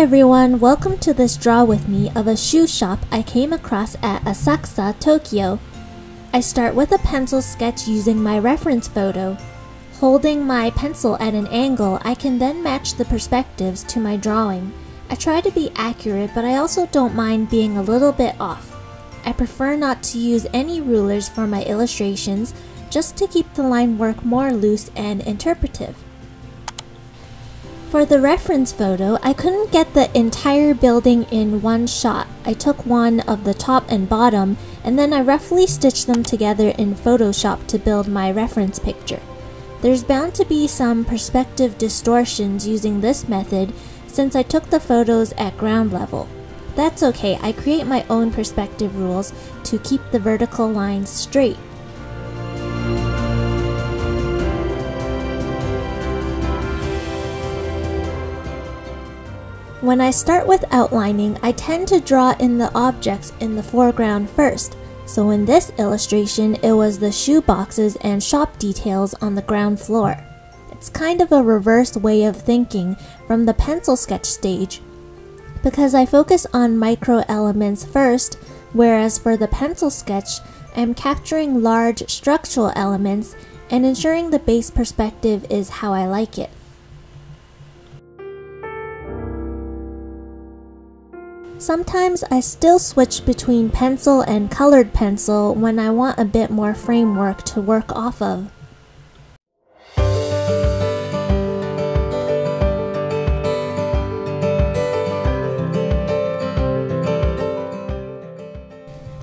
everyone, welcome to this draw with me of a shoe shop I came across at Asakusa, Tokyo. I start with a pencil sketch using my reference photo. Holding my pencil at an angle, I can then match the perspectives to my drawing. I try to be accurate, but I also don't mind being a little bit off. I prefer not to use any rulers for my illustrations, just to keep the line work more loose and interpretive. For the reference photo, I couldn't get the entire building in one shot. I took one of the top and bottom, and then I roughly stitched them together in Photoshop to build my reference picture. There's bound to be some perspective distortions using this method since I took the photos at ground level. That's okay, I create my own perspective rules to keep the vertical lines straight. When I start with outlining, I tend to draw in the objects in the foreground first. So in this illustration, it was the shoe boxes and shop details on the ground floor. It's kind of a reverse way of thinking from the pencil sketch stage because I focus on micro elements first, whereas for the pencil sketch, I'm capturing large structural elements and ensuring the base perspective is how I like it. Sometimes I still switch between pencil and colored pencil when I want a bit more framework to work off of.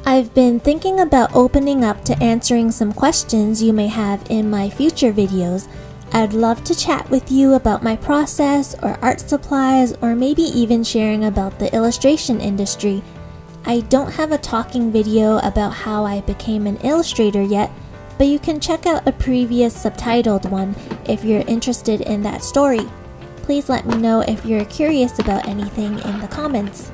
I've been thinking about opening up to answering some questions you may have in my future videos, I'd love to chat with you about my process or art supplies or maybe even sharing about the illustration industry. I don't have a talking video about how I became an illustrator yet, but you can check out a previous subtitled one if you're interested in that story. Please let me know if you're curious about anything in the comments.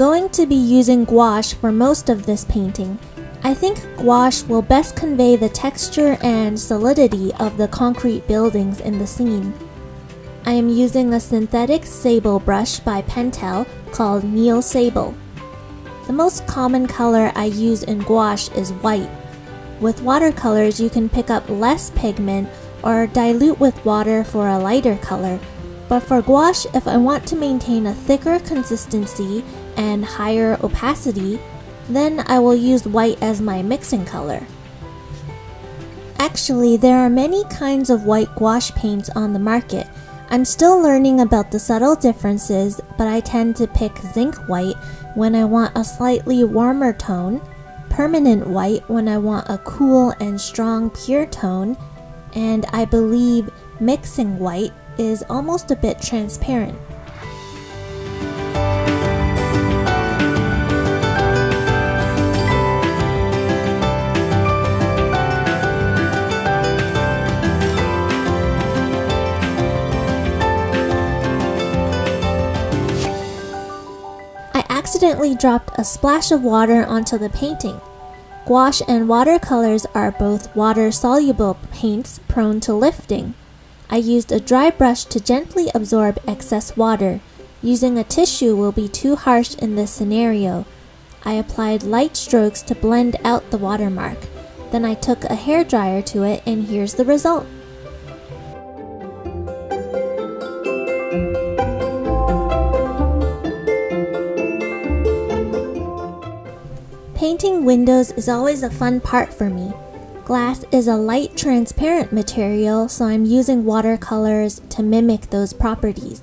Going to be using gouache for most of this painting. I think gouache will best convey the texture and solidity of the concrete buildings in the scene. I am using a synthetic sable brush by Pentel called Neo Sable. The most common color I use in gouache is white. With watercolors you can pick up less pigment or dilute with water for a lighter color, but for gouache if I want to maintain a thicker consistency and higher opacity, then I will use white as my mixing color. Actually, there are many kinds of white gouache paints on the market. I'm still learning about the subtle differences, but I tend to pick zinc white when I want a slightly warmer tone, permanent white when I want a cool and strong pure tone, and I believe mixing white is almost a bit transparent. Accidentally dropped a splash of water onto the painting. Gouache and watercolors are both water-soluble paints prone to lifting. I used a dry brush to gently absorb excess water. Using a tissue will be too harsh in this scenario. I applied light strokes to blend out the watermark. Then I took a hair dryer to it and here's the result. Painting windows is always a fun part for me. Glass is a light transparent material so I'm using watercolors to mimic those properties.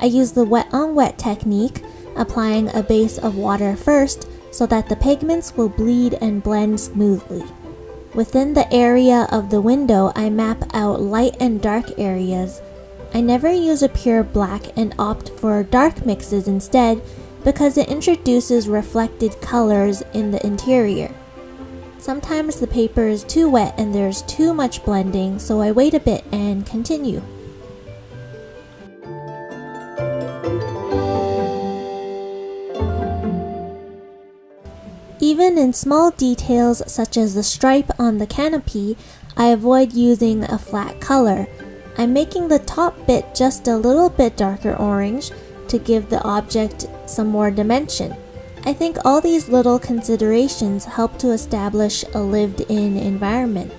I use the wet on wet technique, applying a base of water first so that the pigments will bleed and blend smoothly. Within the area of the window, I map out light and dark areas. I never use a pure black and opt for dark mixes instead because it introduces reflected colors in the interior. Sometimes the paper is too wet and there's too much blending, so I wait a bit and continue. Even in small details such as the stripe on the canopy, I avoid using a flat color. I'm making the top bit just a little bit darker orange to give the object some more dimension. I think all these little considerations help to establish a lived-in environment.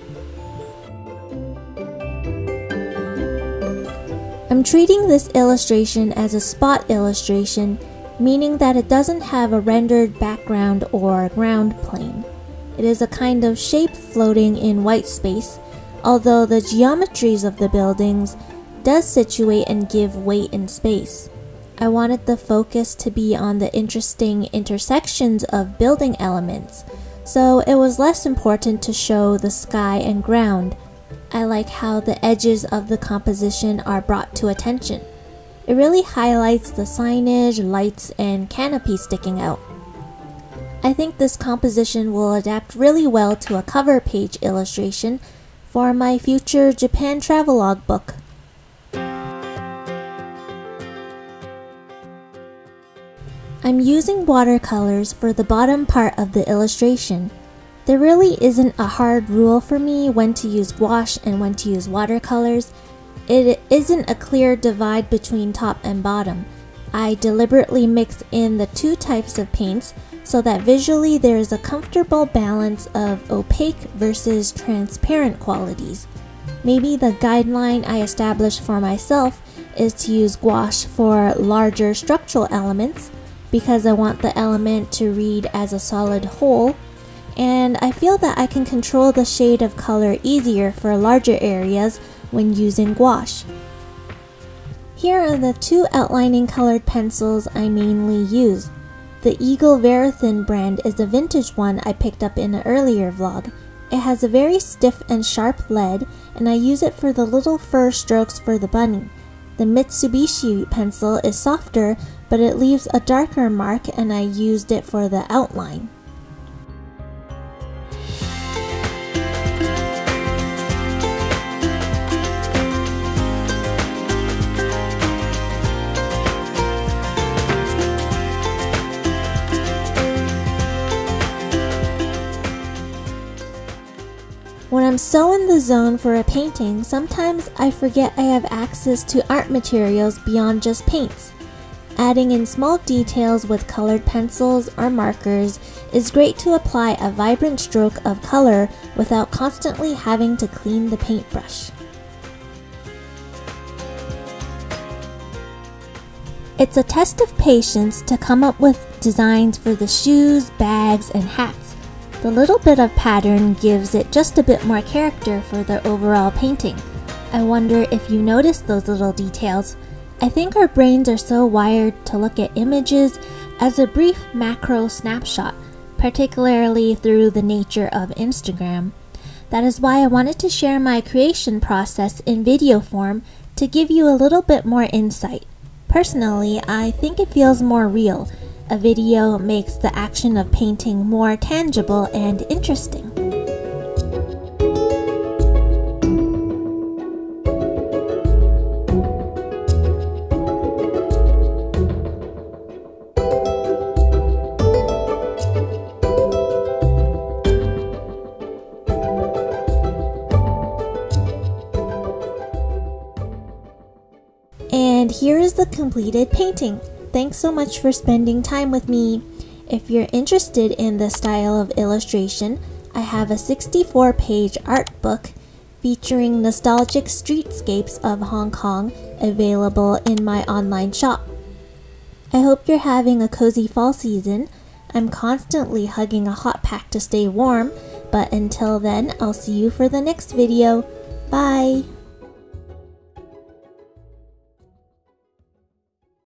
I'm treating this illustration as a spot illustration, meaning that it doesn't have a rendered background or ground plane. It is a kind of shape floating in white space, although the geometries of the buildings does situate and give weight in space. I wanted the focus to be on the interesting intersections of building elements, so it was less important to show the sky and ground. I like how the edges of the composition are brought to attention. It really highlights the signage, lights, and canopy sticking out. I think this composition will adapt really well to a cover page illustration for my future Japan travelogue book. I'm using watercolors for the bottom part of the illustration. There really isn't a hard rule for me when to use gouache and when to use watercolors. It isn't a clear divide between top and bottom. I deliberately mix in the two types of paints so that visually there is a comfortable balance of opaque versus transparent qualities. Maybe the guideline I established for myself is to use gouache for larger structural elements because I want the element to read as a solid whole and I feel that I can control the shade of color easier for larger areas when using gouache. Here are the two outlining colored pencils I mainly use. The Eagle Verithin brand is a vintage one I picked up in an earlier vlog. It has a very stiff and sharp lead and I use it for the little fur strokes for the bunny. The Mitsubishi pencil is softer but it leaves a darker mark and I used it for the outline. When I'm so in the zone for a painting, sometimes I forget I have access to art materials beyond just paints. Adding in small details with colored pencils or markers is great to apply a vibrant stroke of color without constantly having to clean the paintbrush. It's a test of patience to come up with designs for the shoes, bags, and hats. The little bit of pattern gives it just a bit more character for the overall painting. I wonder if you noticed those little details. I think our brains are so wired to look at images as a brief macro snapshot, particularly through the nature of Instagram. That is why I wanted to share my creation process in video form to give you a little bit more insight. Personally, I think it feels more real. A video makes the action of painting more tangible and interesting. And here is the completed painting. Thanks so much for spending time with me. If you're interested in this style of illustration, I have a 64 page art book featuring nostalgic streetscapes of Hong Kong available in my online shop. I hope you're having a cozy fall season. I'm constantly hugging a hot pack to stay warm, but until then, I'll see you for the next video. Bye!